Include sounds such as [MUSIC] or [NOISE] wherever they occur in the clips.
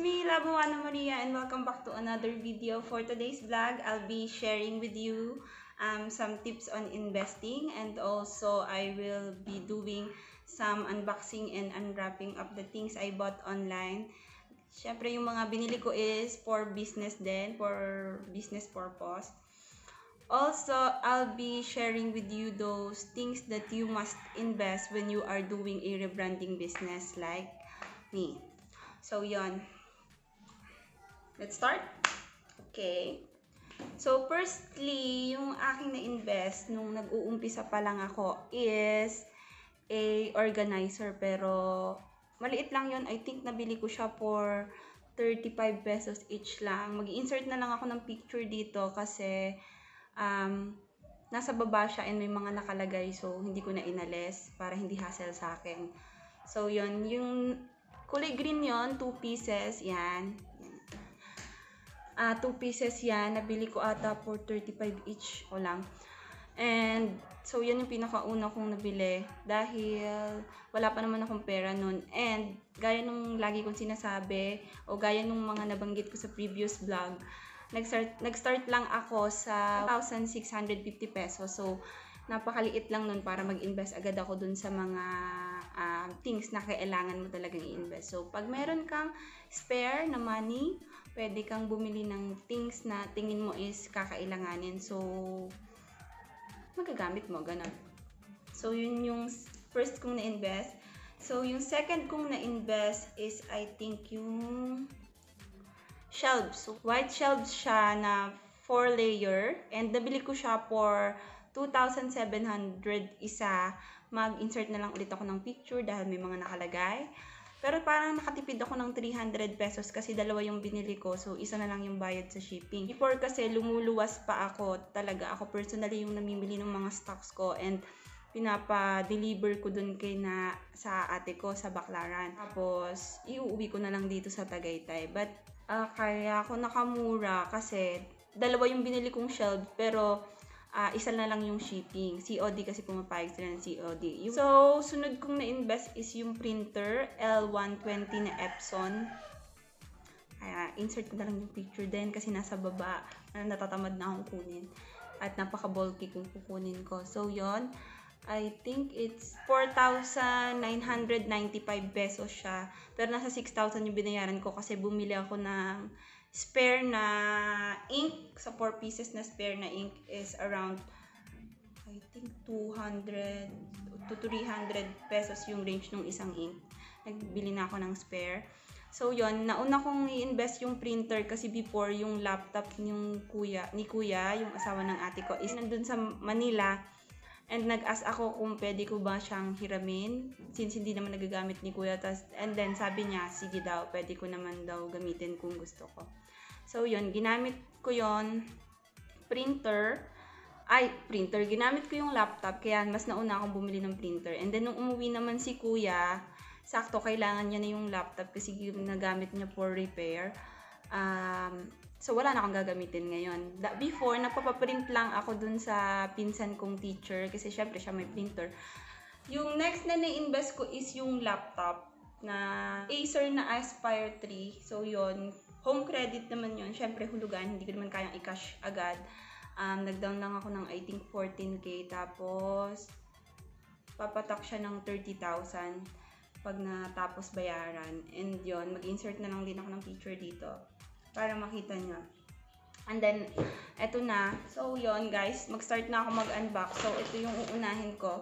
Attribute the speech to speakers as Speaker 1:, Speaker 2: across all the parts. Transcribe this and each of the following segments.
Speaker 1: me, Labuana Maria, and welcome back to another video. For today's vlog, I'll be sharing with you um, some tips on investing and also I will be doing some unboxing and unwrapping of the things I bought online. Siyempre, yung mga binili ko is for business din, for business purpose. Also, I'll be sharing with you those things that you must invest when you are doing a rebranding business like me. So, yon. Let's start? Okay. So, firstly, yung aking na-invest nung nag-uumpisa pa lang ako is a organizer. Pero, maliit lang yon I think nabili ko siya for 35 pesos each lang. Mag-insert na lang ako ng picture dito kasi um, nasa baba siya and may mga nakalagay. So, hindi ko na inalis para hindi hassle sa akin. So, yon Yung kulay green yon 2 pieces. Yan. Ah, 2 pieces yan. Nabili ko ata for 35 each o lang. And, so yan yung pinakauna kong nabili. Dahil, wala pa naman akong pera nun. And, gaya nung lagi kong sinasabi, o gaya nung mga nabanggit ko sa previous vlog, nag-start, nag-start lang ako sa 1,650 pesos. So, napakaliit lang nun para mag-invest agad ako dun sa mga uh, things na kailangan mo talagang i-invest. So, pag meron kang spare na money, pwede kang bumili ng things na tingin mo is kakailanganin. So, magagamit mo, ganun. So, yun yung first kong na-invest. So, yung second kong na-invest is, I think, yung shelves. White shelves siya na 4 layer. And nabili ko siya for 2,700 isa. Mag-insert na lang ulit ako ng picture dahil may mga nakalagay. Pero parang nakatipid ako ng 300 pesos kasi dalawa yung binili ko. So, isa na lang yung bayad sa shipping. Before kasi lumuluwas pa ako. Talaga ako personally yung namimili ng mga stocks ko. And pinapa-deliver ko dun kay na sa ate ko sa Baklaran. Tapos, iuwi ko na lang dito sa Tagaytay. But, uh, kaya ako nakamura kasi dalawa yung binili kong shelf pero uh, isa na lang yung shipping. COD kasi pumapayag sila ng COD. Yung, so, sunod kong na-invest is yung printer, L120 na Epson. Kaya, insert ko na lang yung picture din kasi nasa baba. Uh, natatamad na akong kunin. At napaka-bulky kung kukunin ko. So, yon I think it's 4,995 pesos siya. Pero nasa 6,000 yung binayaran ko kasi bumili ako ng spare na ink sa 4 pieces na spare na ink is around I think 200 to 300 pesos yung range ng isang ink. Nagbili na ako ng spare. So yon, nauna kong i-invest yung printer kasi before yung laptop yung kuya, ni kuya, yung asawa ng ate ko is nandun sa Manila. And nag-ask ako kung pwede ko ba siyang hiramin since hindi naman nagagamit ni kuya. Tas, and then sabi niya, sige daw, pwede ko naman daw gamitin kung gusto ko. So, yun, ginamit ko yon printer. Ay, printer. Ginamit ko yung laptop, kaya mas nauna akong bumili ng printer. And then, nung umuwi naman si kuya, sakto kailangan niya na yung laptop kasi nagamit niya for repair. Um, So, wala na akong gagamitin ngayon. Da, before, napapaprint lang ako dun sa pinsan kong teacher kasi syempre siya may printer. Yung next na na-invest ko is yung laptop na Acer na Aspire 3. So, yon Home credit naman yon Syempre, hulugan. Hindi ko naman kayang i-cash agad. Um, nag-down lang ako ng I think 14k. Tapos, papatak siya ng 30,000 pag natapos bayaran. And yon mag-insert na lang din ako ng picture dito para makita nyo. And then, eto na. So, yon guys. Mag-start na ako mag-unbox. So, ito yung uunahin ko.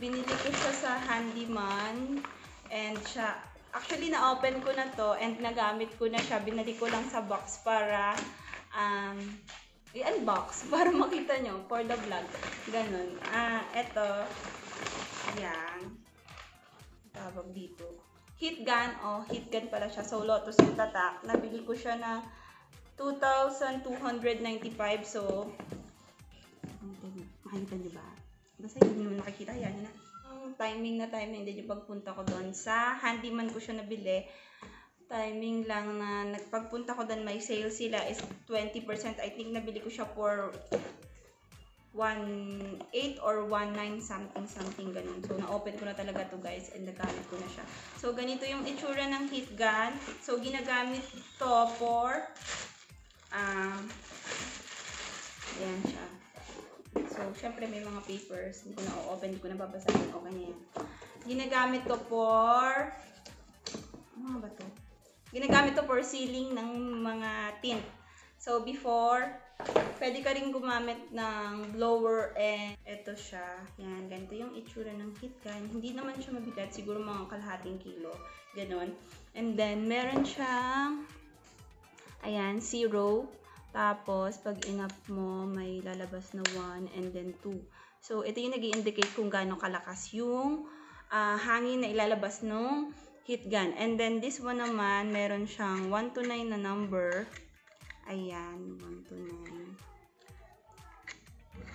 Speaker 1: Binili ko siya sa Handyman. And siya, actually, na-open ko na to and nagamit ko na siya. Binali ko lang sa box para um, i-unbox [LAUGHS] para makita nyo for the vlog. Ganun. Ah, eto. Yan. Tawag dito heat gun, oh, heat gun pala siya. So, Lotus yung tatak. Nabili ko siya na 2,295. So, makikita nyo ba? Basta hindi nyo nakikita. Yan na. Timing na timing din yung pagpunta ko doon. Sa handyman ko siya nabili. Timing lang na nagpagpunta ko doon may sale sila is 20%. I think nabili ko siya for 1.8 or 1.9 something something ganun. So, na-open ko na talaga to guys and nagamit ko na siya. So, ganito yung itsura ng heat gun. So, ginagamit to for um, yan siya. So, syempre may mga papers. Hindi ko na open, hindi ko na babasahin. Okay na yan. Ginagamit to for ano ba to? Ginagamit to for sealing ng mga tint. So, before, pwede ka rin gumamit ng blower and ito siya. Yan, ganito yung itsura ng heat gun. Hindi naman siya mabigat, siguro mga kalahating kilo. Ganon. And then, meron siyang, ayan, zero. Tapos, pag inap mo, may lalabas na 1 and then 2. So, ito yung nag indicate kung gaano kalakas yung ah, hangin na ilalabas ng heat gun. And then, this one naman, meron siyang 1 to 9 na number. Ayan, 1 to 9.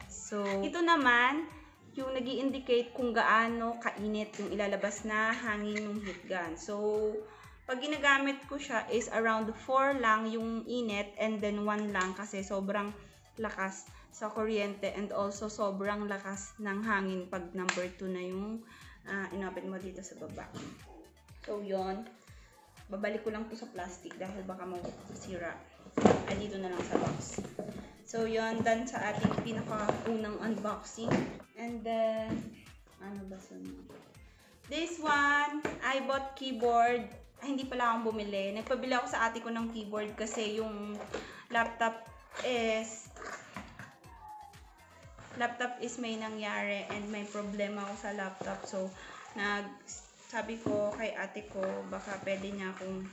Speaker 1: So, ito naman, yung nag indicate kung gaano kainit yung ilalabas na hangin ng heat gun. So, pag ginagamit ko siya is around 4 lang yung init and then 1 lang kasi sobrang lakas sa kuryente and also sobrang lakas ng hangin pag number 2 na yung uh, inapit mo dito sa baba. So, yon Babalik ko lang to sa plastic dahil baka masira. Ay, dito na lang sa box. So, yon done sa ating pinaka-unang unboxing. And then, ano ba sunod? This one, I bought keyboard. Ay, hindi pala akong bumili. Nagpabili ako sa ate ko ng keyboard kasi yung laptop is laptop is may nangyari and may problema ako sa laptop. So, nag sabi ko kay ate ko baka pwede niya akong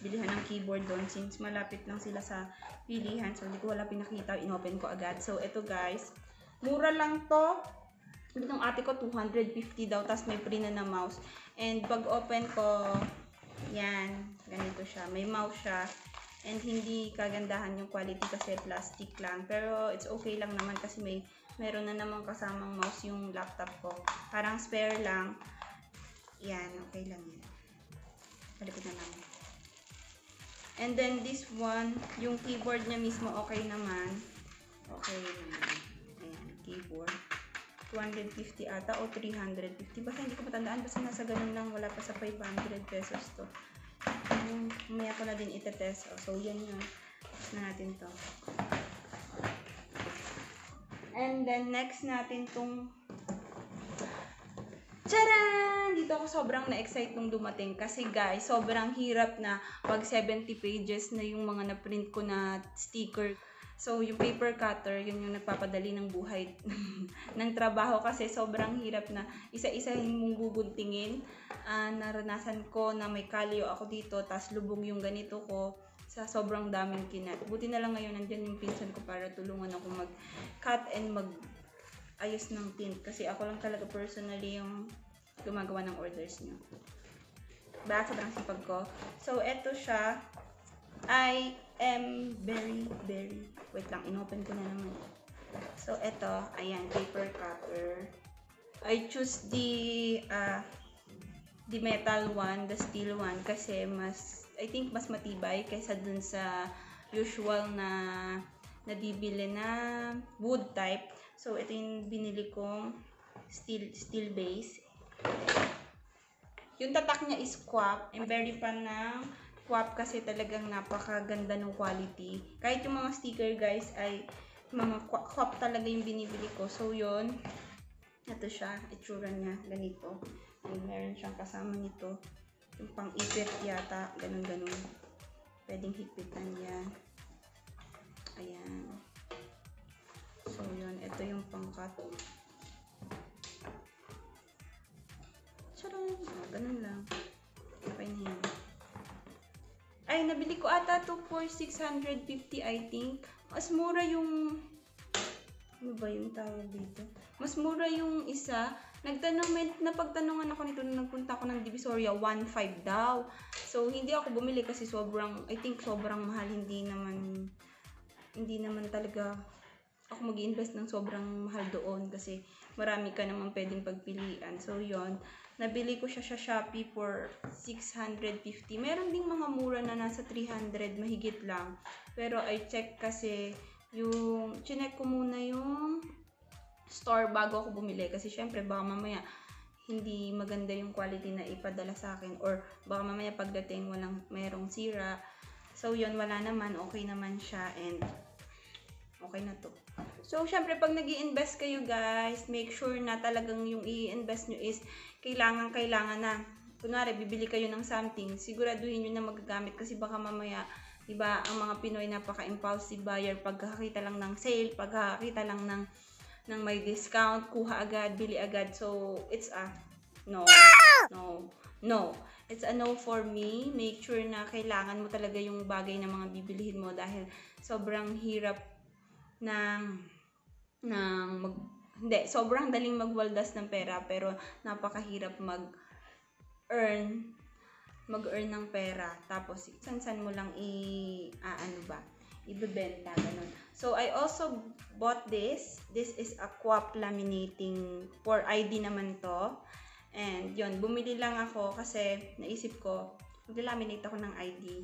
Speaker 1: bilihan ng keyboard doon since malapit lang sila sa pilihan. So, hindi ko wala pinakita. Inopen ko agad. So, ito guys. Mura lang to. Sabi ng ate ko, 250 daw. Tapos may free na na mouse. And pag open ko, yan. Ganito siya. May mouse siya. And hindi kagandahan yung quality kasi plastic lang. Pero it's okay lang naman kasi may meron na namang kasamang mouse yung laptop ko. Parang spare lang. Yan, okay lang yan. Palipit na lang. And then this one, yung keyboard niya mismo okay naman. Okay naman. Ayan, keyboard. 250 ata o 350. Basta hindi ko matandaan. Basta nasa ganun lang. Wala pa sa 500 pesos to. Um, Umaya ko na din itetest. Oh, so, yan yun. Test na natin to. And then, next natin tong Charan! Dito ako sobrang na-excite nung dumating kasi guys, sobrang hirap na pag 70 pages na yung mga na-print ko na sticker. So, yung paper cutter, yun yung nagpapadali ng buhay [LAUGHS] ng trabaho kasi sobrang hirap na isa-isahin mong guguntingin. Uh, naranasan ko na may kalyo ako dito, tas lubog yung ganito ko sa sobrang daming kinat. Buti na lang ngayon nandyan yung pinsan ko para tulungan ako mag-cut and mag ayos ng tint kasi ako lang talaga personally yung gumagawa ng orders nyo. Ba, sobrang sipag ko. So, eto siya. I am very, very, wait lang, inopen ko na naman. So, eto, ayan, paper cutter. I choose the, uh, the metal one, the steel one, kasi mas, I think mas matibay kaysa dun sa usual na nabibili na wood type. So, ito yung binili kong steel, steel base. Yung tatak niya is quap. I'm very fan ng quap kasi talagang napakaganda ng quality. Kahit yung mga sticker guys ay mga quap talaga yung binibili ko. So, yun. Ito siya. Itsura niya. Ganito. And meron siyang kasama nito. Yung pang-ipit yata. Ganun-ganun. Pwedeng higpitan yan. Ayan. So, yun. Ito yung pangkat. Ganun lang. Yan. Ay, nabili ko ata to for 650, I think. Mas mura yung... Ano ba yung tawag dito? Mas mura yung isa. Nagtanong, may napagtanungan ako nito nung nagpunta ako ng Divisoria, 1.5 daw. So, hindi ako bumili kasi sobrang, I think sobrang mahal. Hindi naman, hindi naman talaga ako mag invest ng sobrang mahal doon kasi marami ka naman pwedeng pagpilian. So, yon Nabili ko siya sa Shopee for 650. Meron ding mga mura na nasa 300, mahigit lang. Pero I check kasi yung, chinek ko muna yung store bago ako bumili kasi syempre baka mamaya hindi maganda yung quality na ipadala sa akin or baka mamaya pagdating walang mayroong sira. So yun, wala naman, okay naman siya and okay na to. So, syempre, pag nag invest kayo, guys, make sure na talagang yung i-invest nyo is kailangan, kailangan na. Kunwari, bibili kayo ng something, siguraduhin nyo na magagamit kasi baka mamaya, di ba, ang mga Pinoy napaka-impulsive buyer, pagkakita lang ng sale, pagkakita lang ng, ng may discount, kuha agad, bili agad. So, it's a no, no, no. It's a no for me. Make sure na kailangan mo talaga yung bagay na mga bibilihin mo dahil sobrang hirap ng ng mag hindi, sobrang daling magwaldas ng pera pero napakahirap mag earn mag-earn ng pera tapos san-san mo lang i aano ba ibebenta ganun. So I also bought this. This is a QAP laminating for ID naman to. And yun, bumili lang ako kasi naisip ko, mag-laminate ako ng ID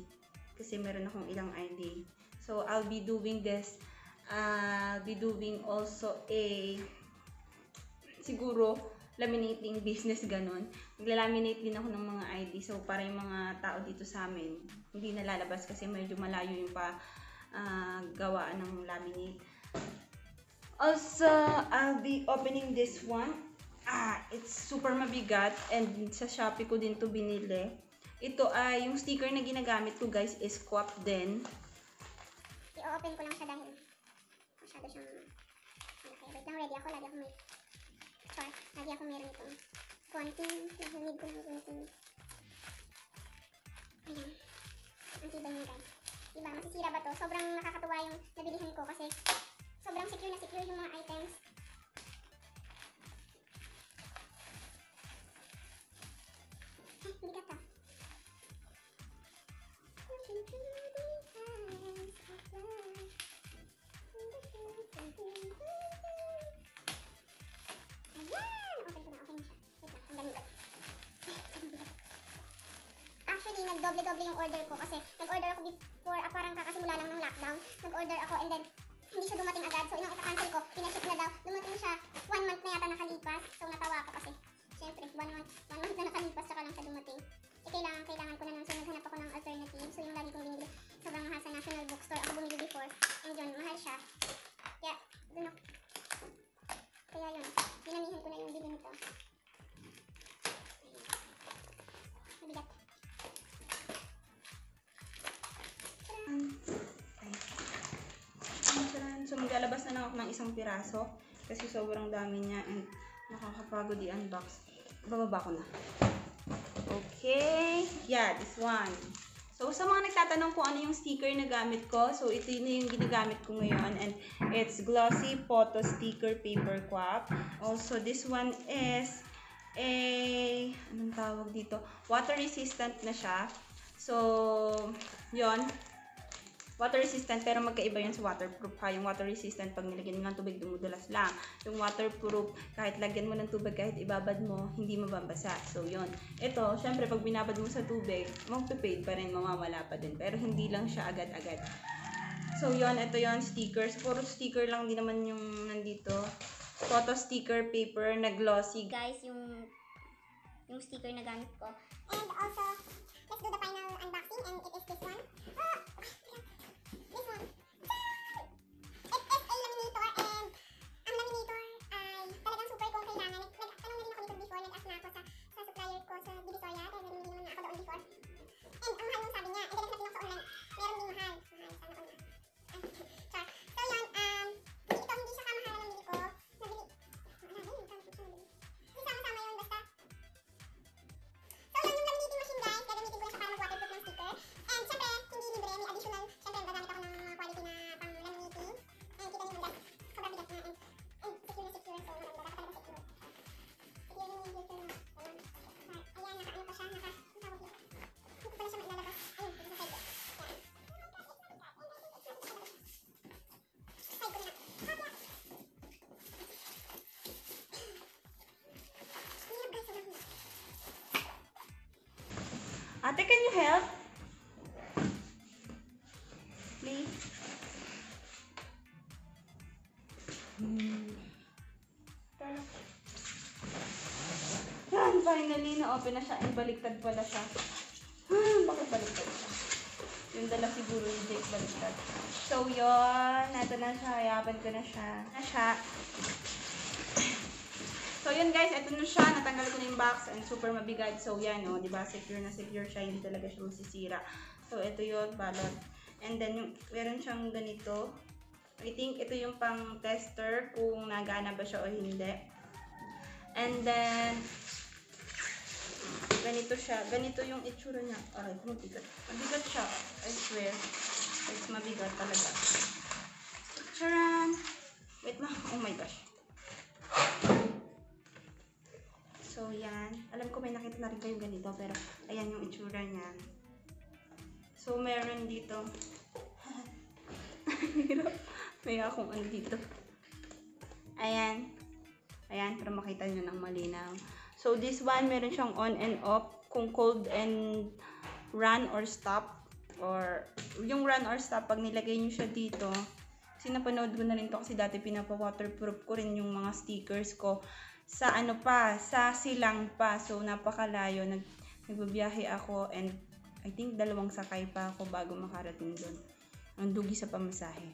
Speaker 1: kasi meron akong ilang ID. So I'll be doing this I'll be doing also a siguro laminating business ganun. Magla-laminate din ako ng mga ID. So, para yung mga tao dito sa amin, hindi nalalabas kasi medyo malayo yung pa uh, gawaan ng laminate. Also, I'll be opening this one. Ah, it's super mabigat and sa Shopee ko din to binili. Ito ay yung sticker na ginagamit ko guys is Quap din.
Speaker 2: I-open ko lang siya dahil. Wait lang, ready ako. Lagi ako may char. Lagi ako meron itong konting. Need ko lang konting. Ayan. Ang tibay niya guys. Diba, masisira ba to? Sobrang nakakatuwa yung nabilihan ko kasi sobrang secure na secure yung mga items. Eh, bigat ah. Ayan! Okay na, okay. Actually, nagdoble-doble yung order ko kasi nag-order ako before, ah, parang kakasimula lang ng lockdown. Nag-order ako and then hindi siya dumating agad. So, inang ita-cancel ko, pinaship na daw. Dumating siya, one month na yata nakalipas. So, natawa ako kasi, syempre, one month, one month na nakalipas, saka lang siya dumating. Eh, kailangan, kailangan ko na nun. So, naghanap ako ng alternative. So, yung lagi kong binili, sobrang mahal sa National Bookstore. Ako bumili before. And yun, mahal siya.
Speaker 1: Ng isang piraso kasi sobrang dami niya and nakakapagod i-unbox. Bababa ko na. Okay. Yeah, this one. So, sa mga nagtatanong kung ano yung sticker na gamit ko, so ito na yung ginagamit ko ngayon and it's Glossy Photo Sticker Paper Quap. Also, this one is a, anong tawag dito? Water resistant na siya. So, yon water resistant pero magkaiba yun sa waterproof ha. Yung water resistant pag nilagyan mo ng tubig dumudulas lang. Yung waterproof kahit lagyan mo ng tubig kahit ibabad mo hindi mababasa. So yun. Ito, syempre pag binabad mo sa tubig, magpe-fade pa rin, mamawala pa din. Pero hindi lang siya agad-agad. So yun, ito yon stickers. Puro sticker lang din naman yung nandito. Photo sticker paper na glossy.
Speaker 2: guys yung yung sticker na gamit ko. And also, let's do the final
Speaker 1: Ate, can you help? Please? Yan, finally, na-open na siya. And baliktad pala siya. Ah, hmm, bakit baliktad siya? Yung dala siguro yung Jake baliktad. So, yon Ito na siya. Hayaban ko na siya. Na siya. So, yun guys. Ito na siya. Natanggal ko na yung box. And super mabigat. So, yan o. Oh, diba? Secure na secure siya. Hindi talaga siya masisira. So, ito yun. Balot. And then, yung, meron siyang ganito. I think ito yung pang tester kung nagana ba siya o hindi. And then, ganito siya. Ganito yung itsura niya. Aray, mabigat. Mabigat siya. I swear. It's mabigat talaga. Charan! Wait na. Oh my gosh. So, yan. Alam ko may nakita na rin kayo ganito. Pero, ayan yung itsura niya. So, meron dito. [LAUGHS] may akong ano dito. Ayan. Ayan, para makita nyo ng malinaw. So, this one, meron siyang on and off. Kung cold and run or stop. Or, yung run or stop, pag nilagay nyo siya dito, kasi napanood ko na rin to kasi dati pinapa-waterproof ko rin yung mga stickers ko sa ano pa, sa silang pa. So, napakalayo. Nag, nagbabiyahe ako and I think dalawang sakay pa ako bago makarating doon. Ang dugi sa pamasahe.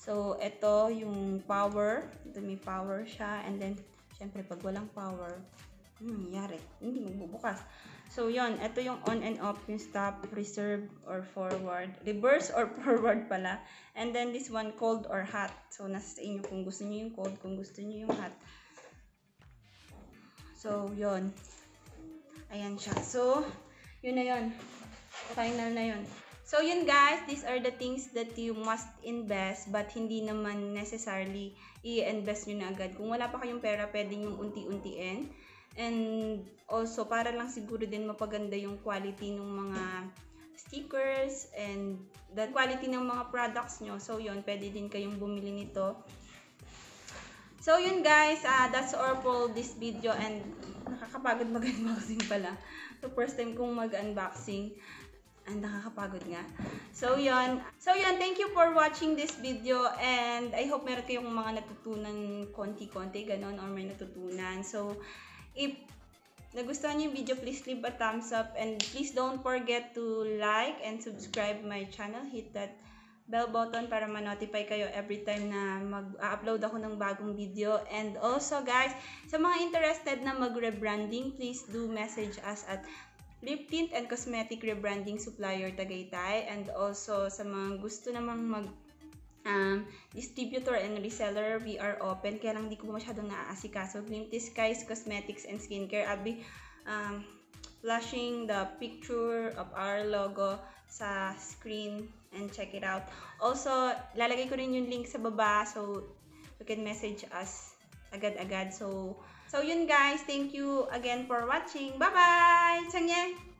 Speaker 1: So, ito yung power. Ito may power siya. And then, syempre, pag walang power, ano nangyayari? Hindi magbubukas. So, yon Ito yung on and off, yung stop, reserve, or forward. Reverse or [LAUGHS] forward pala. And then, this one, cold or hot. So, nasa sa inyo kung gusto niyo yung cold, kung gusto niyo yung hot. So, yon Ayan siya. So, yun na yun. Final na yun. So, yun guys, these are the things that you must invest but hindi naman necessarily i-invest nyo na agad. Kung wala pa kayong pera, pwede yung unti-untiin. And also, para lang siguro din mapaganda yung quality ng mga stickers and the quality ng mga products nyo. So, yun, pwede din kayong bumili nito. So, yun guys, uh, that's all for this video and nakakapagod mag-unboxing pala. So, first time kong mag-unboxing. And nakakapagod nga. So, yun. So, yun. Thank you for watching this video. And I hope meron kayong mga natutunan konti-konti, ganon, or may natutunan. So, if nagustuhan niyo yung video, please leave a thumbs up. And please don't forget to like and subscribe my channel. Hit that bell button para ma-notify kayo every time na mag-upload ako ng bagong video. And also, guys, sa mga interested na mag-rebranding, please do message us at lip tint and cosmetic rebranding supplier Tagaytay. And also sa mga gusto namang mag um, distributor and reseller we are open. Kaya lang di ko masyadong naaasikaso. Glimpty Skies Cosmetics and Skincare. I'll be um, flashing the picture of our logo sa screen and check it out also lalagay ko rin yung link sa baba so you can message us agad-agad so So, yun guys. Thank you again for watching. Bye-bye! Sangye!